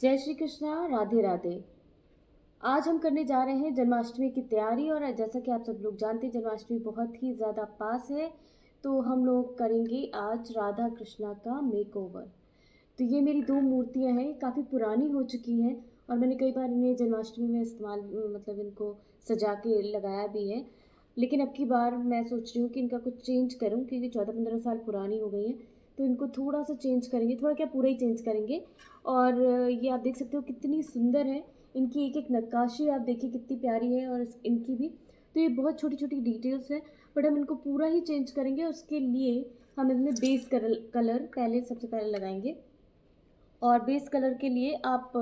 जय श्री कृष्णा, राधे राधे। आज हम करने जा रहे हैं जन्माष्टमी की तैयारी और जैसा कि आप सब लोग जानते हैं, जन्माष्टमी बहुत ही ज़्यादा पास है तो हम लोग करेंगे आज राधा कृष्णा का मेकओवर तो ये मेरी दो मूर्तियाँ हैं, काफ़ी पुरानी हो चुकी हैं और मैंने कई बार इन्हें जन्माष्टमी में इस्तेमाल मतलब इनको सजा के लगाया भी है। लेकिन अब की बार मैं सोच रही हूँ कि इनका कुछ चेंज करूँ, क्योंकि चौदह पंद्रह साल पुरानी हो गई हैं। तो इनको थोड़ा सा चेंज करेंगे, थोड़ा क्या पूरा ही चेंज करेंगे। और ये आप देख सकते हो कितनी सुंदर है। इनकी एक एक नक्काशी आप देखिए कितनी प्यारी है और इनकी भी। तो ये बहुत छोटी छोटी डिटेल्स हैं बट हम इनको पूरा ही चेंज करेंगे उसके लिए हम इसमें बेस कलर पहले सबसे पहले लगाएँगे। और बेस कलर के लिए आप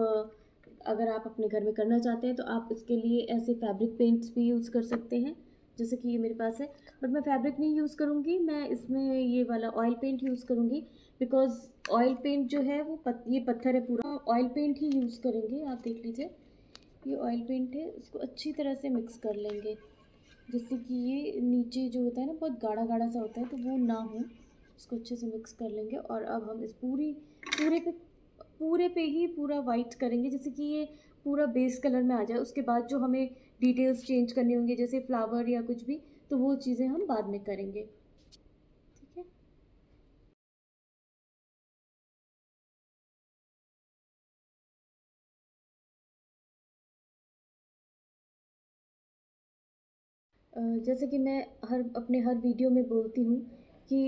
अगर आप अपने घर में करना चाहते हैं तो आप इसके लिए ऐसे फैब्रिक पेंट्स भी यूज़ कर सकते हैं। जैसे कि ये मेरे पास है बट मैं फैब्रिक नहीं यूज़ करूँगी मैं इसमें ये वाला ऑयल पेंट यूज़ करूँगी बिकॉज़ ऑयल पेंट जो है वो पत, ये पत्थर है पूरा ऑयल पेंट ही यूज़ करेंगे आप देख लीजिए ये ऑयल पेंट है इसको अच्छी तरह से मिक्स कर लेंगे जैसे कि ये नीचे जो होता है ना बहुत गाढ़ा गाढ़ा सा होता है तो वो ना हो इसको अच्छे से मिक्स कर लेंगे और अब हम इस पूरी पूरे पे पूरे पे ही पूरा वाइट करेंगे जैसे कि ये पूरा बेस कलर में आ जाए, उसके बाद जो हमें डिटेल्स चेंज करनी होंगी, जैसे फ्लावर या कुछ भी तो वो चीज़ें हम बाद में करेंगे। जैसे कि मैं हर, अपने हर वीडियो में बोलती हूँ कि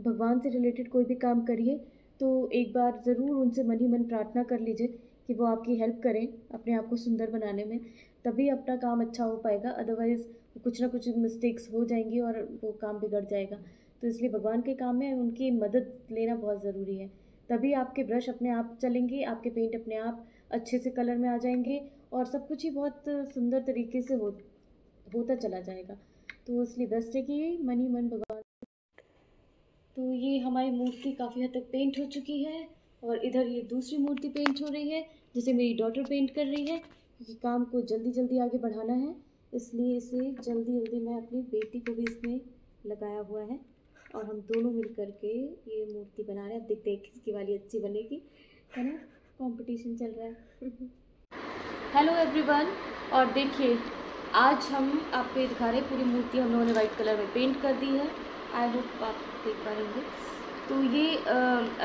भगवान से रिलेटेड कोई भी काम करिए तो एक बार ज़रूर उनसे मन ही मन प्रार्थना कर लीजिए कि वो आपकी हेल्प करें अपने आप को सुंदर बनाने में, तभी अपना काम अच्छा हो पाएगा। अदरवाइज़ कुछ ना कुछ मिस्टेक्स हो जाएँगी और वो काम बिगड़ जाएगा। तो इसलिए भगवान के काम में उनकी मदद लेना बहुत ज़रूरी है। तभी आपके ब्रश अपने आप चलेंगे, आपके पेंट अपने आप अच्छे से कलर में आ जाएँगे और सब कुछ ही बहुत सुंदर तरीके से हो, होता चला जाएगा। तो इसलिए बेस्ट है कि मन ही मन भगवान तो ये हमारी मूर्ति काफ़ी हद तक पेंट हो चुकी है। और इधर ये दूसरी मूर्ति पेंट हो रही है, जिसे मेरी डॉटर पेंट कर रही है, क्योंकि काम को जल्दी जल्दी आगे बढ़ाना है। इसलिए इसे जल्दी जल्दी मैं अपनी बेटी को भी इसमें लगाया हुआ है और हम दोनों मिल कर के ये मूर्ति बना रहे हैं। देखते हैं किसकी वाली अच्छी बनेगी। है ना? कंपटीशन चल रहा है। हेलो एवरीवन और देखिए, आज हम आपको दिखा रहे पूरी मूर्ति हम लोगों ने वाइट कलर में पेंट कर दी है। आई होप आप देख पाएँगे। तो ये आ,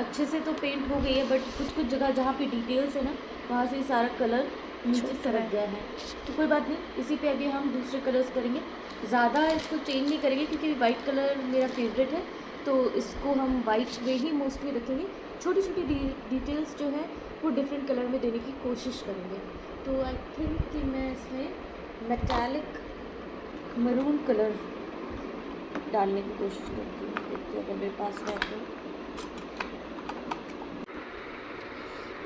अच्छे से तो पेंट हो गई है बट कुछ कुछ जगह जहाँ पे डिटेल्स है ना वहाँ से सारा कलर नीचे सरक गया है। तो कोई बात नहीं इसी पे अभी हम दूसरे कलर्स करेंगे। ज़्यादा इसको चेंज नहीं करेंगे क्योंकि वाइट कलर मेरा फेवरेट है तो इसको हम वाइट में ही मोस्टली रखेंगे। छोटी छोटी डिटेल्स जो है वो डिफरेंट कलर में देने की कोशिश करेंगे। तो आई थिंक कि मैं इसमें मेटालिक मरून कलर डालने की कोशिश करती हूँ। देखती हूँ अगर मेरे पास है तो।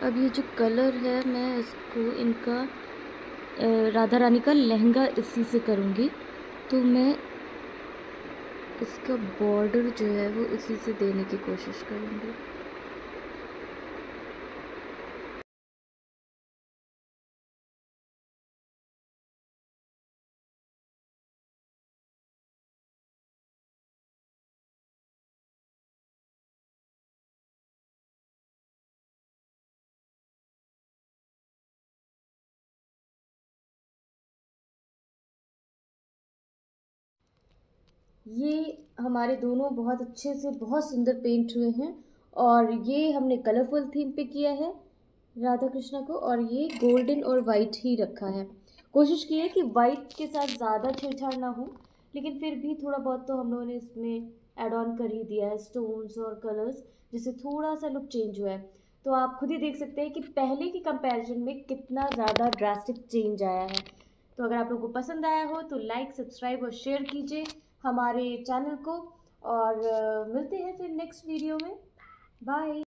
अब ये जो कलर है, मैं इसको इनका राधा रानी का लहंगा इसी से करूँगी। तो मैं इसका बॉर्डर जो है वो इसी से देने की कोशिश करूँगी। ये हमारे दोनों बहुत अच्छे से, बहुत सुंदर पेंट हुए हैं और ये हमने कलरफुल थीम पे किया है राधा कृष्णा को और ये गोल्डन और वाइट ही रखा है। कोशिश की है कि वाइट के साथ ज़्यादा छेड़छाड़ ना हो, लेकिन फिर भी थोड़ा बहुत तो हम लोगों ने इसमें एड ऑन कर ही दिया है स्टोन्स और कलर्स जिससे थोड़ा सा लुक चेंज हुआ है। तो आप खुद ही देख सकते हैं कि पहले के कंपैरिजन में कितना ज़्यादा ड्रास्टिक चेंज आया है। तो अगर आप लोगों को पसंद आया हो तो लाइक सब्सक्राइब और शेयर कीजिए। हमारे चैनल को और मिलते हैं फिर नेक्स्ट वीडियो में। बाय